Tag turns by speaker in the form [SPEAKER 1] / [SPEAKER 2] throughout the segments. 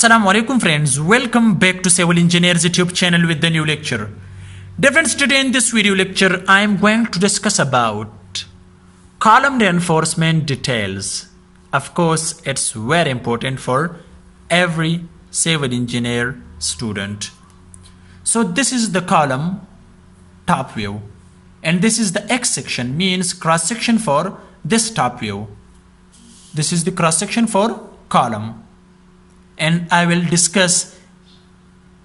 [SPEAKER 1] Assalamu alaikum friends, welcome back to Civil Engineers YouTube channel with the new lecture. Dear friends, today in this video lecture I am going to discuss about column reinforcement details. Of course, it's very important for every civil engineer student. So this is the column top view and this is the X section means cross section for this top view. This is the cross section for column and I will discuss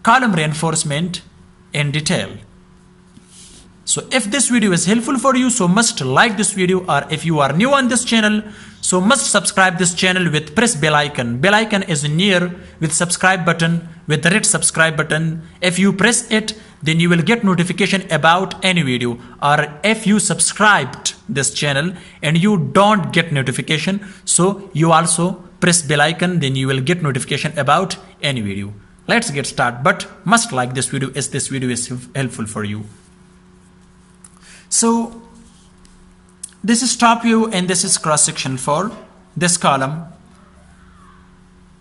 [SPEAKER 1] column reinforcement in detail. So if this video is helpful for you, so must like this video or if you are new on this channel, so must subscribe this channel with press bell icon. Bell icon is near with subscribe button with the red subscribe button. If you press it, then you will get notification about any video or if you subscribed this channel and you don't get notification, so you also press bell icon then you will get notification about any video. Let's get started but must like this video as this video is helpful for you. So this is top view and this is cross section for this column.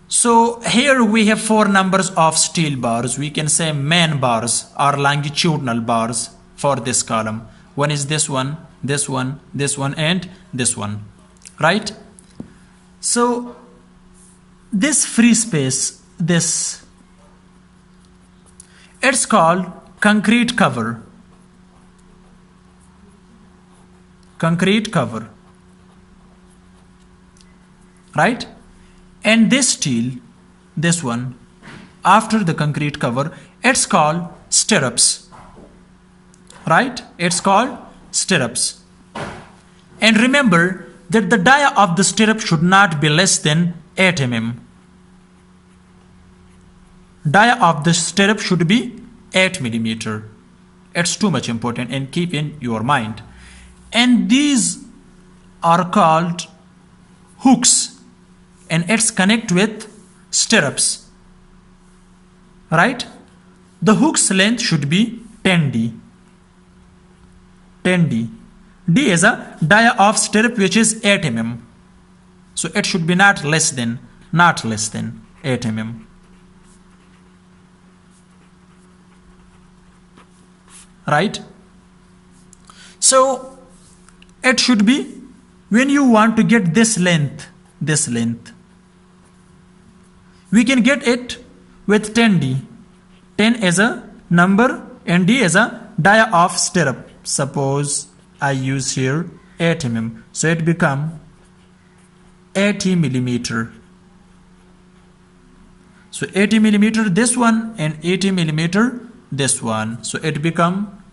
[SPEAKER 1] So here we have four numbers of steel bars. We can say main bars or longitudinal bars for this column. One is this one this one this one and this one. Right? So this free space, this, it's called concrete cover. Concrete cover. Right? And this steel, this one, after the concrete cover, it's called stirrups. Right? It's called stirrups. And remember that the dia of the stirrup should not be less than 8 mm. Dia of the stirrup should be 8 millimeter. It's too much important and keep in your mind. And these are called hooks and it's connect with stirrups. Right? The hook's length should be 10D. 10D. D is a dia of stirrup which is 8 mm. So it should be not less than, not less than 8 mm. Right? So it should be when you want to get this length, this length, we can get it with 10D. 10 as a number and D as a dia of stirrup. Suppose I use here 8 mm. So it become 80 millimeter. So 80 millimeter this one and 80 millimeter this one. So it become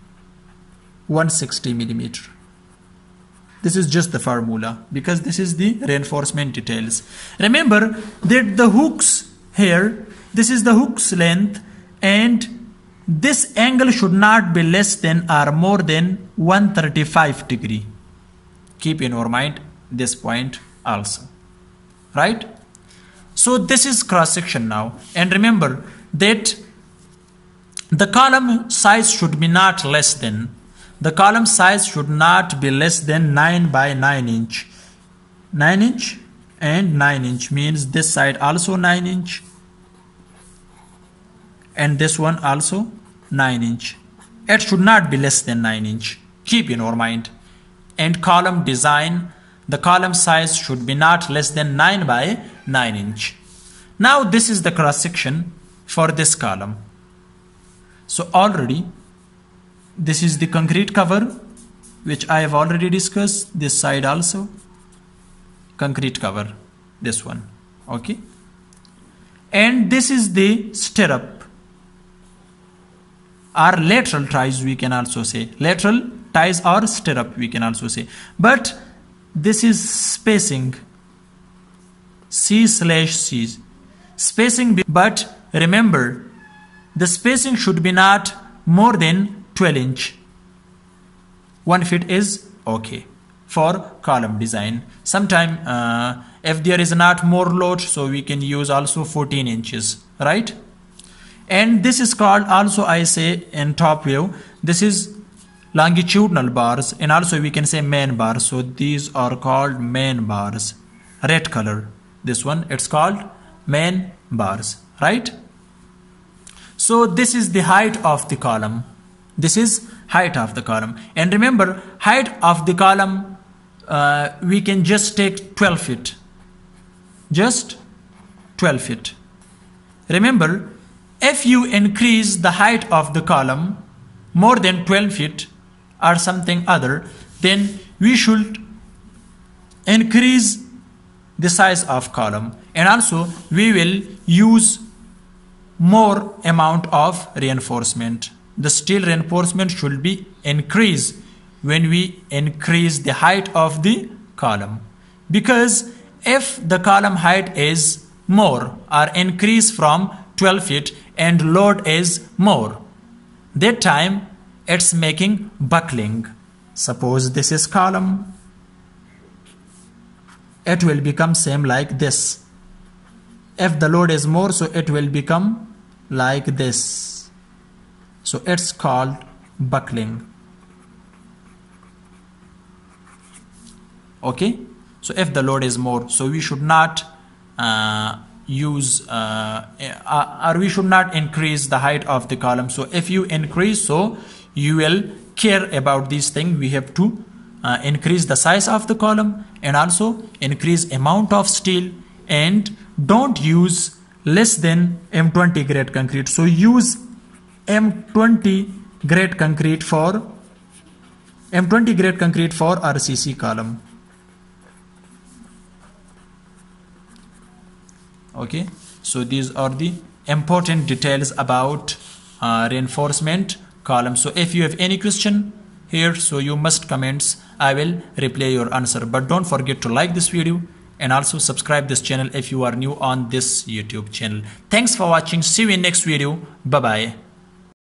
[SPEAKER 1] 160 millimeter. This is just the formula because this is the reinforcement details. Remember that the hooks here, this is the hook's length and this angle should not be less than or more than 135 degree. Keep in your mind this point also right so this is cross section now and remember that the column size should be not less than the column size should not be less than 9 by 9 inch 9 inch and 9 inch means this side also 9 inch and this one also 9 inch it should not be less than 9 inch keep in your mind and column design the column size should be not less than 9 by 9 inch. Now this is the cross section for this column. So already this is the concrete cover which I have already discussed this side also concrete cover this one okay? And this is the stirrup. Or lateral ties we can also say lateral ties or stirrup we can also say. But this is spacing C slash C spacing but remember the spacing should be not more than 12 inch. 1 feet is okay for column design. Sometime uh, if there is not more load so we can use also 14 inches right? And this is called also I say in top view this is longitudinal bars and also we can say main bars. So these are called main bars. Red color this one it's called main bars right so this is the height of the column. This is height of the column. And remember height of the column uh, we can just take 12 feet. Just 12 feet. Remember if you increase the height of the column more than 12 feet or something other then we should increase the size of column. And also we will use more amount of reinforcement. The steel reinforcement should be increased when we increase the height of the column. Because if the column height is more or increase from 12 feet and load is more that time it's making buckling. Suppose this is column. It will become same like this. If the load is more so it will become like this. So it's called buckling. Okay? So if the load is more so we should not uh, use uh, uh, or we should not increase the height of the column. So if you increase so you will care about these things we have to uh, increase the size of the column and also increase amount of steel and don't use less than M20 grade concrete. So use M20 grade concrete for M20 grade concrete for RCC column. Okay. So these are the important details about uh, reinforcement column. So if you have any question here so you must comments. I will reply your answer. But don't forget to like this video and also subscribe this channel if you are new on this youtube channel. Thanks for watching. See you in next video. Bye bye